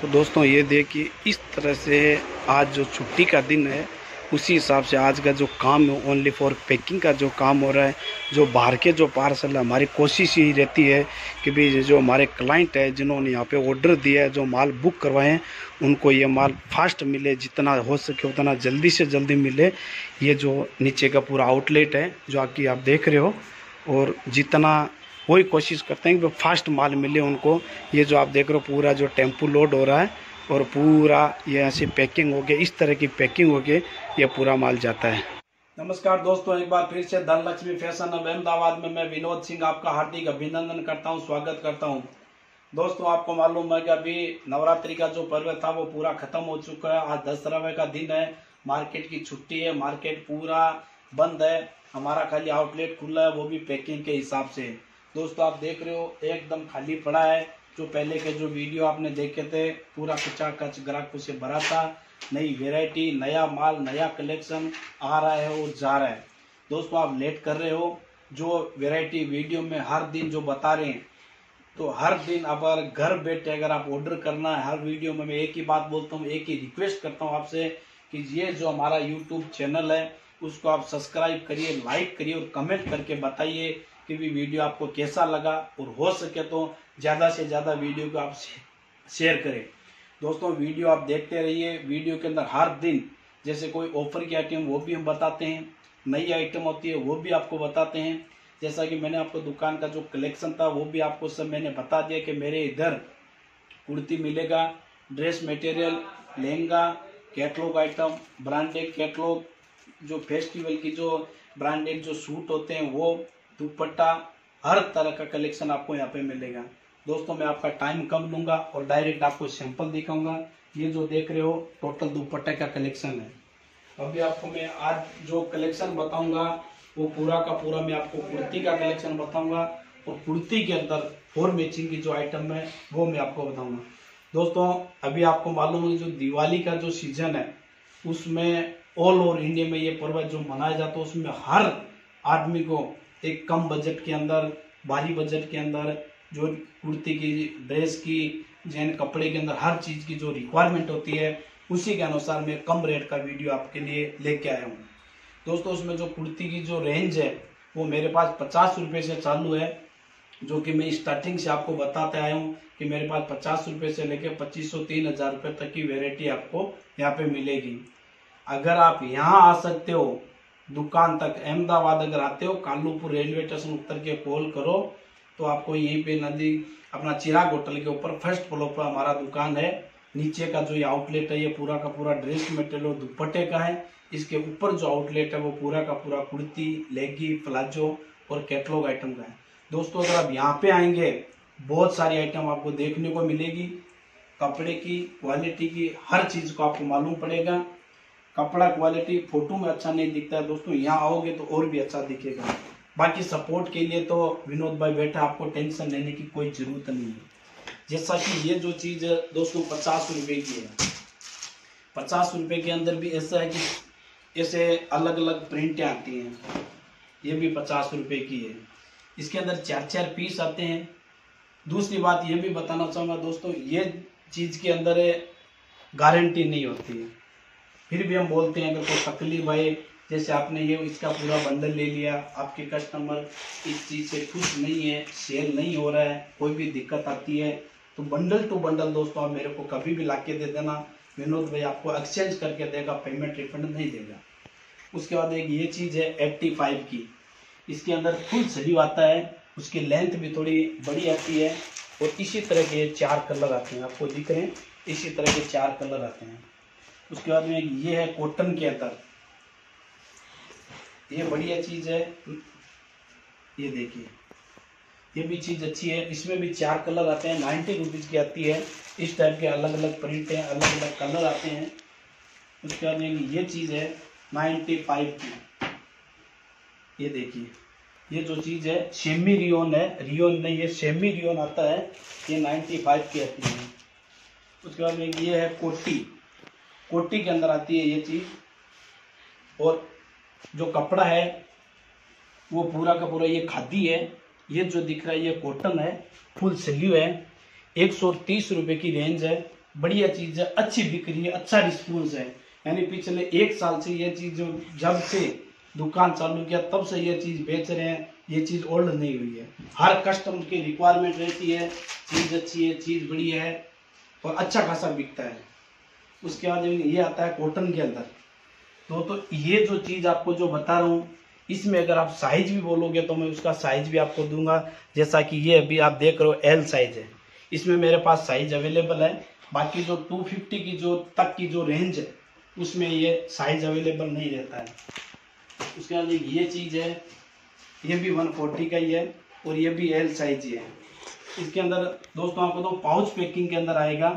तो दोस्तों ये देखिए इस तरह से आज जो छुट्टी का दिन है, उसी हिसाब से आज का जो काम है ओनली फॉर पैकिंग का जो काम हो रहा है, जो बाहर के जो पार्सल है, हमारी कोशिश यही रहती है कि भाई जो हमारे क्लाइंट है, जिन्होंने यहाँ पे ऑर्डर दिया है, जो माल बुक करवाए हैं, उनको ये माल फास्ट मिले, जितना हो सके उतना जल्दी से जल्दी मिले। ये जो नीचे का पूरा आउटलेट है, जो आपकी आप देख रहे हो, और जितना वही कोशिश करते हैं कि फास्ट माल मिले उनको। ये जो आप देख रहे हो, पूरा जो टेंपू लोड हो रहा है और पूरा ये ऐसी पैकिंग हो गया, इस तरह की पैकिंग हो गई ये पूरा माल जाता है। नमस्कार दोस्तों, एक बार फिर से धनलक्ष्मी फ़ैशन अब अहमदाबाद में मैं विनोद सिंह आपका हार्दिक अभिनंदन करता हूँ, स्वागत करता हूँ। दोस्तों, आपको मालूम है कि अभी नवरात्रि का जो पर्व था, वो पूरा खत्म हो चुका है। आज दसरावे का दिन है, मार्केट की छुट्टी है, मार्केट पूरा बंद है, हमारा खाली आउटलेट खुला है, वो भी पैकिंग के हिसाब से। दोस्तों, आप देख रहे हो, एकदम खाली पड़ा है। जो पहले के जो वीडियो आपने देखे थे, पूरा कच्चा कच ग्राहकों से भरा था। नई वेराइटी नया माल, नया कलेक्शन आ रहा है और जा रहा है। दोस्तों, आप लेट कर रहे हो। जो वेराइटी वीडियो में हर दिन जो बता रहे हैं तो हर दिन अगर घर बैठे अगर आप ऑर्डर करना है, हर वीडियो में मैं एक ही बात बोलता हूँ, एक ही रिक्वेस्ट करता हूँ आपसे कि ये जो हमारा यूट्यूब चैनल है, उसको आप सब्सक्राइब करिए लाइक करिए और कमेंट करके बताइए कि भी वीडियो आपको कैसा लगा और हो सके तो ज़्यादा से ज़्यादा वीडियो को आप शेयर करें। दोस्तों, वीडियो आप देखते रहिए। वीडियो के अंदर हर दिन जैसे कोई ऑफ़र की आइटम वो भी हम बताते हैं, नई आइटम होती है वो भी आपको बताते हैं। जैसा कि मैंने आपको दुकान का जो कलेक्शन था वो भी आपको सब मैंने बता दिया कि मेरे इधर कुर्ती मिलेगा dress material lehenga catalogue item branded catalogue जो फेस्टिवल की जो ब्रांडेड जो सूट होते हैं वो दुपट्टा, हर तरह का कलेक्शन आपको यहाँ पे मिलेगा। दोस्तों, मैं आपका टाइम कम लूँगा और डायरेक्ट आपको सैंपल दिखाऊँगा। ये जो देख रहे हो टोटल दुपट्टे का कलेक्शन है। अभी आपको मैं आज जो कलेक्शन बताऊँगा, वो पूरा का पूरा मैं आपको कुर्ती का कलेक्शन बताऊँगा और कुर्ती के अंदर फोर मैचिंग की जो आइटम है, वो मैं आपको बताऊँगा। दोस्तों, अभी आपको मालूम है जो दिवाली का जो सीज़न है, उसमें ऑल ओवर इंडिया में ये पर्व जो मनाया जाता है, उसमें हर आदमी को एक कम बजट के अंदर भारी बजट के अंदर, जो कुर्ती की, ड्रेस की, जैन कपड़े के अंदर, हर चीज़ की जो रिक्वायरमेंट होती है, उसी के अनुसार मैं कम रेट का वीडियो आपके लिए लेके आया हूँ। दोस्तों, उसमें जो कुर्ती की जो रेंज है, वो मेरे पास पचास रुपये से चालू है, जो कि मैं स्टार्टिंग से आपको बताते आया हूँ कि मेरे पास पचास रुपये से लेकर पच्चीस सौ तीन हज़ार रुपये तक की वेराइटी आपको यहाँ पे मिलेगी। अगर आप यहाँ आ सकते हो दुकान तक अहमदाबाद अगर आते हो, कालूपुर रेलवे स्टेशन उतर के कॉल करो तो आपको यहीं पे नदी, अपना चिराग होटल के ऊपर फ़र्स्ट फ्लोर पर हमारा दुकान है। नीचे का जो ये आउटलेट है, ये पूरा का पूरा ड्रेस मटेरियल दुपट्टे का है। इसके ऊपर जो आउटलेट है, वो पूरा का पूरा कुर्ती लेगी प्लाजो और कैटलॉग आइटम का है। दोस्तों, अगर आप यहाँ पे आएँगे, बहुत सारी आइटम आपको देखने को मिलेगी। कपड़े की क्वालिटी की, हर चीज़ को आपको मालूम पड़ेगा। कपड़ा क्वालिटी फ़ोटो में अच्छा नहीं दिखता है दोस्तों, यहाँ आओगे तो और भी अच्छा दिखेगा। बाकी सपोर्ट के लिए तो विनोद भाई बैठा आपको टेंशन लेने की कोई ज़रूरत नहीं है। जैसा कि ये जो चीज़ है दोस्तों पचास रुपए की है। पचास रुपए के अंदर भी ऐसा है कि ऐसे अलग अलग प्रिंटें आती हैं। ये भी पचास रुपए की है। इसके अंदर चार चार पीस आते हैं। दूसरी बात ये भी बताना चाहूँगा दोस्तों, ये चीज़ के अंदर गारंटी नहीं होती है। फिर भी हम बोलते हैं, अगर कोई तकलीफ़ आए, जैसे आपने ये इसका पूरा बंडल ले लिया, आपके कस्टमर इस चीज़ से खुश नहीं है सेल नहीं हो रहा है, कोई भी दिक्कत आती है तो बंडल टू बंडल दोस्तों, आप मेरे को कभी भी ला के दे देना। विनोद भाई आपको एक्सचेंज करके देगा पेमेंट रिफंड नहीं देगा। उसके बाद एक ये चीज़ है एट्टी फाइव की। इसके अंदर फुल स्लीव आता है, उसकी लेंथ भी थोड़ी बड़ी आती है, और इसी तरह के चार कलर आते हैं आपको दिख रहे हैं इसी तरह के चार कलर आते हैं। उसके बाद में ये है कॉटन के अंदर। ये बढ़िया चीज़ है। ये देखिए। ये भी चीज़ अच्छी है। इसमें भी चार कलर आते हैं। नाइन्टी रुपीज़ की आती है। इस टाइप के अलग अलग प्रिंट हैं अलग अलग कलर आते हैं। उसके बाद में ये चीज़ है नाइन्टी फाइव की। ये देखिए। ये जो चीज़ है सेमी रियोन है। रियोन नहीं है सेमी रियोन आता है। ये नाइन्टी फाइव की आती है। उसके बाद में ये है कोटी। कोटी के अंदर आती है ये चीज़। और जो कपड़ा है, वो पूरा का पूरा ये खादी है। ये जो दिख रहा है, ये कॉटन है, फुल स्लीव है। एक सौ तीस रुपये की रेंज है। बढ़िया चीज़ है, अच्छी बिक्री है अच्छा रिस्पॉन्स है। यानी पिछले एक साल से ये चीज़ जो जब से दुकान चालू किया, तब से ये चीज़ बेच रहे हैं। ये चीज़ ओल्ड नहीं हुई है। हर कस्टमर की रिक्वायरमेंट रहती है। चीज़ अच्छी है, चीज़ बढ़िया है। और अच्छा खासा बिकता है। उसके बाद ये आता है कॉटन के अंदर तो तो ये जो चीज़ आपको जो बता रहा हूँ, इसमें अगर आप साइज़ भी बोलोगे तो मैं उसका साइज़ भी आपको दूँगा। जैसा कि ये अभी आप देख रहे हो एल साइज़ है। इसमें मेरे पास साइज़ अवेलेबल है। बाकी जो 250 की जो, तक की जो रेंज है, उसमें ये साइज़ अवेलेबल नहीं रहता है। उसके बाद ये चीज़ है, ये भी 140 का ही है और ये भी एल साइज़ ही है। इसके अंदर दोस्तों आपको तो पाउच पैकिंग के अंदर आएगा।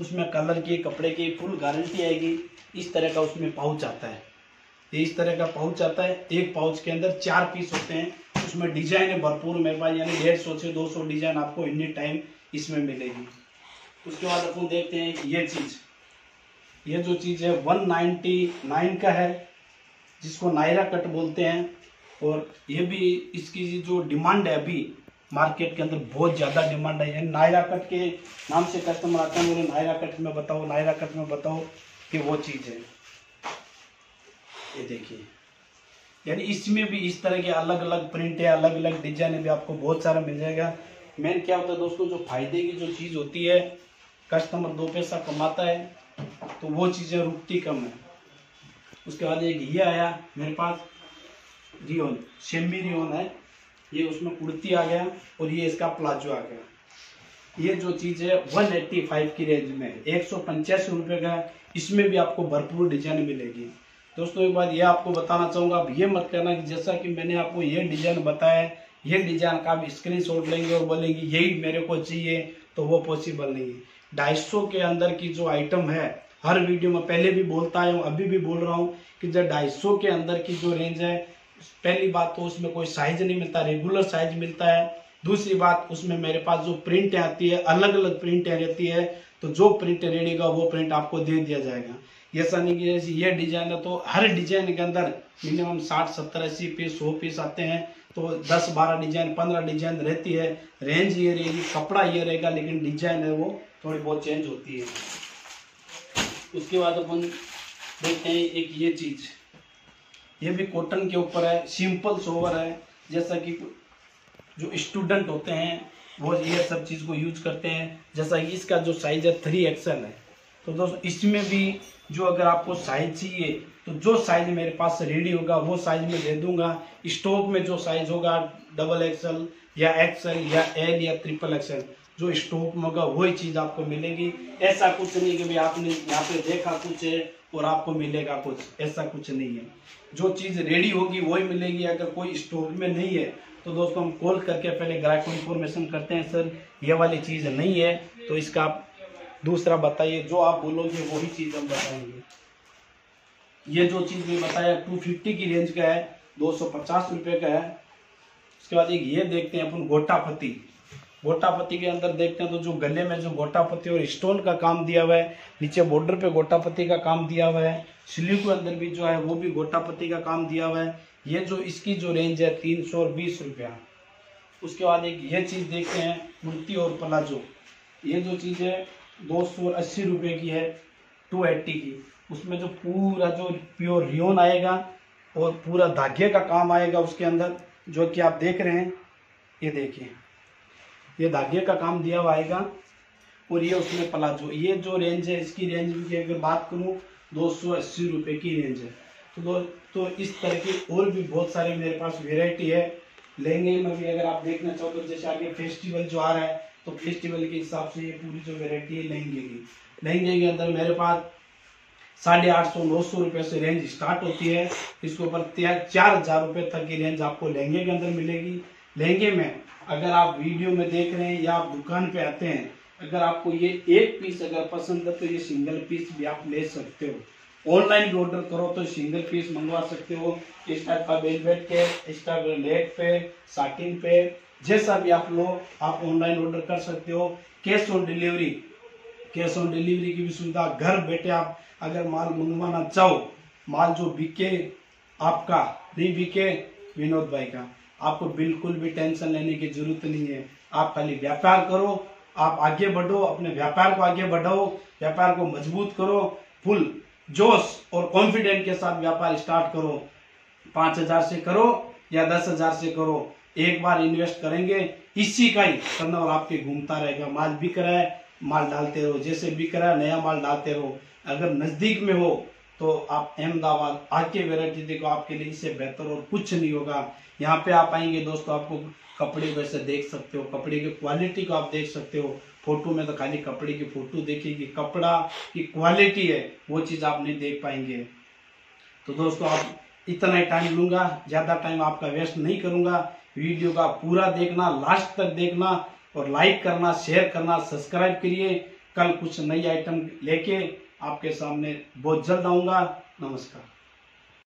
उसमें कलर की, कपड़े की फुल गारंटी आएगी। इस तरह का उसमें पाउच आता है। इस तरह का पाउच आता है। एक पाउच के अंदर चार पीस होते हैं। उसमें डिज़ाइन है भरपूर मेरे पास, यानी डेढ़ सौ से दो सौ डिज़ाइन आपको एनी टाइम इसमें मिलेगी। उसके बाद अपन देखते हैं ये चीज़। ये जो चीज़ है 199 का है, जिसको नायरा कट बोलते हैं। और ये भी इसकी जो डिमांड है अभी मार्केट के अंदर बहुत ज़्यादा डिमांड है। नायरा कट के नाम से कस्टमर आते हैं नायरा कट में बताओ, नायरा कट में बताओ कि वो चीज़ है। ये देखिए। यानी इसमें भी इस तरह के अलग अलग प्रिंट है अलग अलग डिज़ाइन भी आपको बहुत सारा मिल जाएगा। मेन क्या होता है दोस्तों, जो फ़ायदे की जो चीज़ होती है कस्टमर दो पैसा कमाता है तो वो चीज़ें रुकती कम है। उसके बाद एक ये आया मेरे पास, रियोन शेमी रियोन है। ये उसमें कुर्ती आ गया और ये इसका प्लाजो आ गया। ये जो चीज़ है 185 की रेंज में एक सौ रुपए का इसमें भी आपको भरपूर डिज़ाइन मिलेगी। दोस्तों, एक बात ये आपको बताना चाहूँगा अब ये मत करना कि जैसा कि मैंने आपको ये डिज़ाइन बताया, ये डिज़ाइन का आप स्क्रीन शॉट लेंगे और बोलेंगे, यही मेरे को चाहिए तो वो पॉसिबल नहीं है। ढाई सौ के अंदर की जो आइटम है, हर वीडियो में पहले भी बोलता है, अभी भी बोल रहा हूँ कि जब ढाई सौ के अंदर की जो रेंज है पहली बात तो उसमें कोई साइज़ नहीं मिलता रेगुलर साइज़ मिलता है। दूसरी बात, उसमें मेरे पास जो प्रिंट आती है अलग अलग प्रिंट रहती है तो जो प्रिंट रेडीगा वो प्रिंट आपको दे दिया जाएगा। ऐसा नहीं कि जैसे ये डिज़ाइन है तो हर डिज़ाइन के अंदर मिनिमम साठ, सत्तर, अस्सी पीस सौ पीस आते हैं। तो दस, बारह डिज़ाइन पंद्रह डिज़ाइन रहती है। रेंज ये रहेगी, कपड़ा ये रहेगा, लेकिन डिज़ाइन है वो थोड़ी बहुत चेंज होती है। उसके बाद अपन देखते हैं एक ये चीज़। ये भी कॉटन के ऊपर है सिंपल सोवर है, जैसा कि जो स्टूडेंट होते हैं, वो ये सब चीज़ को यूज़ करते हैं, जैसा कि इसका जो साइज़ है थ्री एक्सएल है। तो दोस्तों, इसमें भी जो अगर आपको साइज़ चाहिए तो जो साइज़ मेरे पास रेडी होगा, वो साइज़ में दे दूँगा। स्टॉक में जो साइज़ होगा डबल एक्सएल या एक्सएल या एल या ट्रिपल एक्सएल जो स्टॉक में होगा वही चीज़ आपको मिलेगी। ऐसा कुछ नहीं कि भाई आपने यहाँ पे देखा कुछ है और आपको मिलेगा कुछ। ऐसा कुछ नहीं है। जो चीज़ रेडी होगी, वही मिलेगी। अगर कोई स्टॉक में नहीं है तो दोस्तों हम कॉल करके पहले ग्राहक को इन्फॉर्मेशन करते हैं, सर, ये वाली चीज़ नहीं है। तो इसका आप दूसरा बताइए, जो आप बोलोगे वही चीज़ हम बताएँगे। ये जो चीज़ मैं बताया 250 की रेंज का है, दो सौ पचास रुपए का है। उसके बाद एक ये देखते हैं, अपन गोटापति गोटापति के अंदर देखते हैं तो जो गले में जो गोटापति और स्टोन का काम दिया हुआ है, नीचे बॉर्डर पे गोटापति का काम दिया हुआ है स्लीव के अंदर भी जो है वो भी गोटापति का काम दिया हुआ है। ये जो इसकी जो रेंज है तीन सौ बीस रुपया। उसके बाद एक ये चीज़ देखते हैं कुर्ती और प्लाजो ये जो चीज़ है, दो सौ अस्सी रुपये की है टू एट्टी की। उसमें जो पूरा जो प्योर रियोन आएगा और पूरा धागे का काम आएगा उसके अंदर, जो कि आप देख रहे हैं, ये देखिए। ये धागे का काम दिया हुआ आएगा और ये उसमें प्लाजो ये जो रेंज है, इसकी रेंज की अगर बात करूँ, दो सौ अस्सी की रेंज है। तो दो तो इस तरह की और भी बहुत सारे मेरे पास वेराइटी है। लहंगे में भी अगर आप देखना चाहो तो जैसे आगे फेस्टिवल जो आ रहा है तो फेस्टिवल के हिसाब से ये पूरी जो वेराइटी है लहंगे की लहंगे के अंदर मेरे पास साढ़े आठ सौ, नौ सौ रुपये से रेंज स्टार्ट होती है। इसके ऊपर चार हज़ार रुपये तक की रेंज आपको लहंगे के अंदर मिलेगी। लहंगे में अगर आप वीडियो में देख रहे हैं या आप दुकान पे आते हैं, अगर आपको ये एक पीस अगर पसंद है तो ये सिंगल पीस भी आप ले सकते हो। ऑनलाइन भी ऑर्डर करो तो सिंगल पीस मंगवा सकते हो। इस टाइप का बेलवेट के इस टाइप लेट पे साटिन पे, जैसा भी आप लो, आप ऑनलाइन ऑर्डर कर सकते हो। Cash on delivery cash on delivery की भी सुविधा। घर बैठे आप अगर माल मंगवाना चाहो, माल जो बिके आपका, नहीं बिके, विनोद भाई का। आपको बिल्कुल भी टेंशन लेने की ज़रूरत नहीं है। आप खाली व्यापार करो, आप आगे बढ़ो, अपने व्यापार को आगे बढ़ाओ, व्यापार को मज़बूत करो, फुल जोश और कॉन्फिडेंट के साथ व्यापार स्टार्ट करो। पाँच हज़ार से करो या दस हज़ार से करो, एक बार इन्वेस्ट करेंगे, इसी का ही टर्नओवर आपके घूमता रहेगा। माल बिक रहा है, माल डालते रहो। जैसे बिक रहा है, नया माल डालते रहो। अगर नज़दीक में हो तो आप अहमदाबाद, आके वेरायटी देखो, आपके लिए इससे बेहतर और कुछ नहीं होगा। यहाँ पे आप आएँगे दोस्तों, आपको कपड़े ऐसे देख सकते हो, कपड़े की क्वालिटी को आप देख सकते हो। फ़ोटो में तो खाली कपड़े की फ़ोटो देखेगी कपड़ा की क्वालिटी है, वो चीज़ आप नहीं देख पाएँगे। तो दोस्तों, आप इतना ही टाइम लूँगा, ज़्यादा टाइम आपका वेस्ट नहीं करूँगा। वीडियो का पूरा देखना लास्ट तक देखना और लाइक करना शेयर करना सब्सक्राइब करिए। कल कुछ नई आइटम लेके आपके सामने बहुत जल्द आऊँगा नमस्कार।